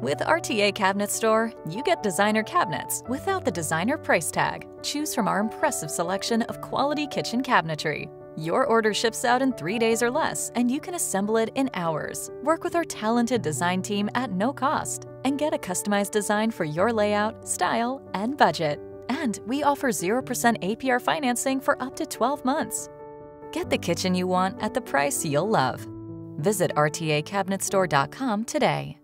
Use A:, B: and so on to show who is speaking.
A: With RTA Cabinet Store, you get designer cabinets without the designer price tag. Choose from our impressive selection of quality kitchen cabinetry. Your order ships out in three days or less, and you can assemble it in hours. Work with our talented design team at no cost and get a customized design for your layout, style, and budget. And we offer 0% APR financing for up to 12 months. Get the kitchen you want at the price you'll love. Visit RTACabinetStore.com today.